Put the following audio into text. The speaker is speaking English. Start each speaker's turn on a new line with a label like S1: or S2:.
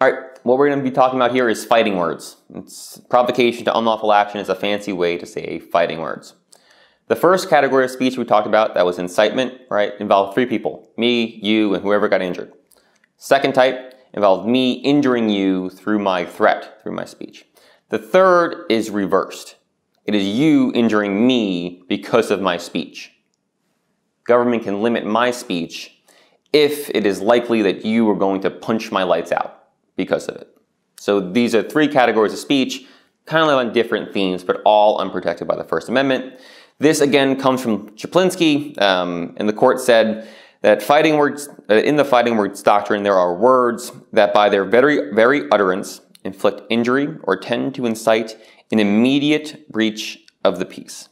S1: All right, what we're going to be talking about here is fighting words. It's provocation to unlawful action is a fancy way to say fighting words. The first category of speech we talked about, that was incitement, right, involved three people, me, you, and whoever got injured. Second type involved me injuring you through my threat, through my speech. The third is reversed. It is you injuring me because of my speech. Government can limit my speech if it is likely that you are going to punch my lights out because of it. So these are three categories of speech, kind of on different themes, but all unprotected by the First Amendment. This again comes from Chaplinsky, um, and the court said that fighting words, uh, in the fighting words doctrine, there are words that by their very, very utterance inflict injury or tend to incite an immediate breach of the peace.